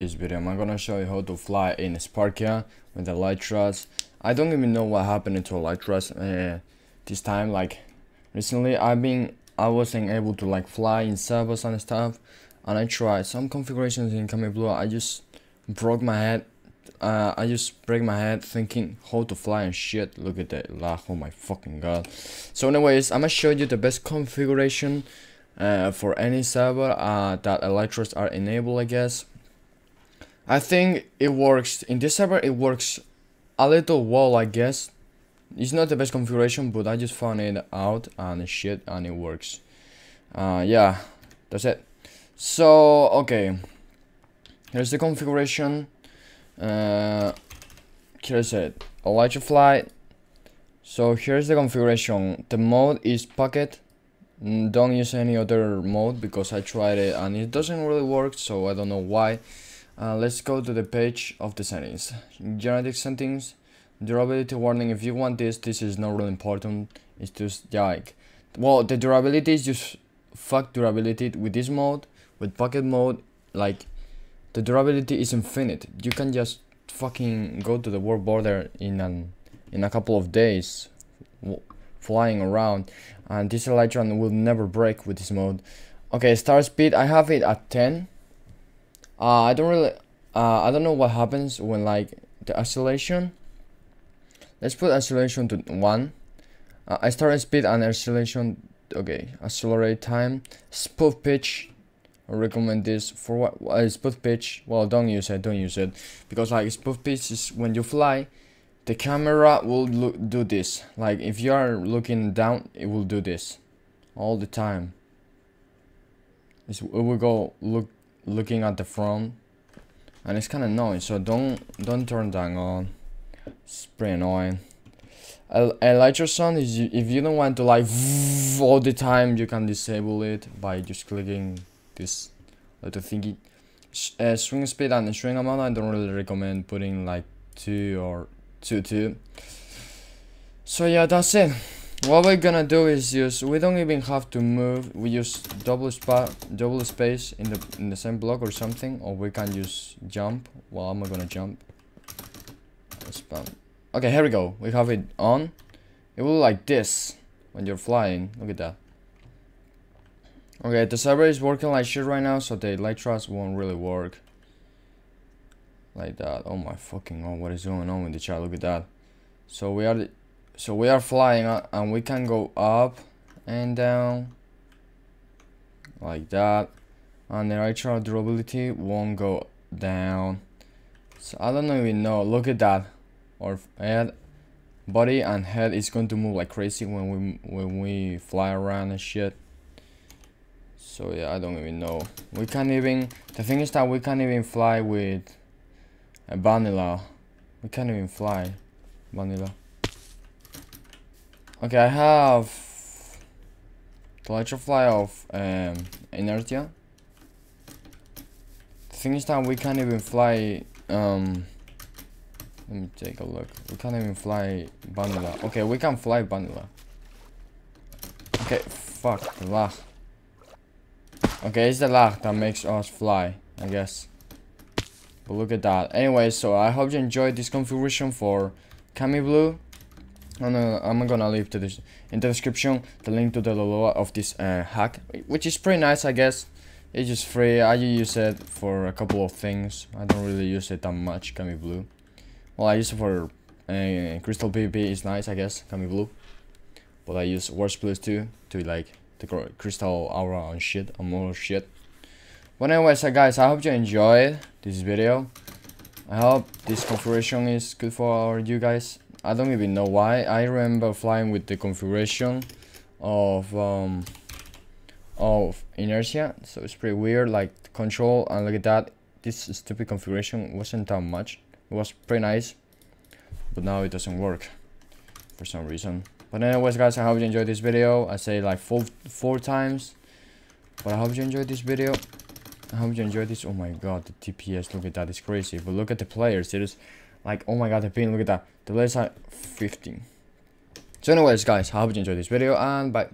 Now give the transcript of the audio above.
this video. I'm gonna show you how to fly in Hisparquia with Elytras. I don't even know what happened to Elytras uh, this time like recently. I've been I wasn't able to like fly in servers and stuff and I tried some configurations in Kami Blue. I just broke my head uh, I just break my head thinking how to fly and shit. Look at that lag oh my fucking god. So anyways I'm gonna show you the best configuration uh, for any server uh, that Elytras are enabled I guess I think it works in this server it works a little well I guess. It's not the best configuration but I just found it out and shit and it works. Uh, yeah that's it. So okay. Here's the configuration. Uh, here's it. Elytra so here's the configuration. The mode is pocket. Mm, don't use any other mode because I tried it and it doesn't really work so I don't know why uh, let's go to the page of the settings. Generic settings, durability warning. If you want this, this is not really important. It's just like, well, the durability is just fuck durability with this mode. With pocket mode, like, the durability is infinite. You can just fucking go to the world border in an in a couple of days, flying around, and this Elytron will never break with this mode. Okay, start speed. I have it at 10 uh, I don't really uh, I don't know what happens when like the acceleration let's put acceleration to 1 uh, I start speed and acceleration okay accelerate time. Spoof pitch I recommend this for what uh, spoof pitch. Well don't use it don't use it. Because like spoof pitch is when you fly the camera will look, do this. Like if you are looking down it will do this all the time. It will go look looking at the front and it's kind of annoying so don't don't turn that on it's pretty annoying Elytra sound is if you don't want to like all the time you can disable it by just clicking this little thingy. Uh, swing speed and swing amount I don't really recommend putting like 2 or 2 2 so yeah that's it what we're gonna do is use we don't even have to move we use double spot double space in the in the same block or something or we can use jump. Well i'm not gonna jump. Spam. Okay here we go. We have it on. It will like this when you're flying. Look at that. Okay the server is working like shit right now so the Elytras won't really work. Like that. Oh my fucking god what is going on with the chat? Look at that. So we are so we are flying uh, and we can go up and down like that. And the actual durability won't go down. So I don't even know. Look at that. Our head body and head is going to move like crazy when we when we fly around and shit. So yeah I don't even know. We can't even the thing is that we can't even fly with a vanilla. We can't even fly vanilla Okay, I have electrofly of um, inertia. The thing is that we can't even fly. Um, let me take a look. We can't even fly vanilla. Okay, we can fly vanilla. Okay, fuck the lag. Okay, it's the lag that makes us fly, I guess. But look at that. Anyway, so I hope you enjoyed this configuration for Kami Blue. I'm gonna, I'm gonna leave to this in the description the link to the Loloa of this uh, hack, which is pretty nice, I guess. It's just free. I use it for a couple of things. I don't really use it that much. Kami Blue. Well, I use it for uh, Crystal PvP. It's nice, I guess. Kami Blue. But I use Wurst Plus too to like the Crystal Aura and shit and more shit. But anyways, uh, guys, I hope you enjoyed this video. I hope this configuration is good for you guys. I don't even know why. I remember flying with the configuration of um, of inertia, so it's pretty weird. Like control and look at that. This stupid configuration wasn't that much. It was pretty nice, but now it doesn't work for some reason. But anyways, guys, I hope you enjoyed this video. I say like four four times, but I hope you enjoyed this video. I hope you enjoyed this. Oh my god, the TPS, look at that, it's crazy. But look at the players, it is like, oh my god, the pin, look at that. The players are 15. So anyways, guys, I hope you enjoyed this video, and bye.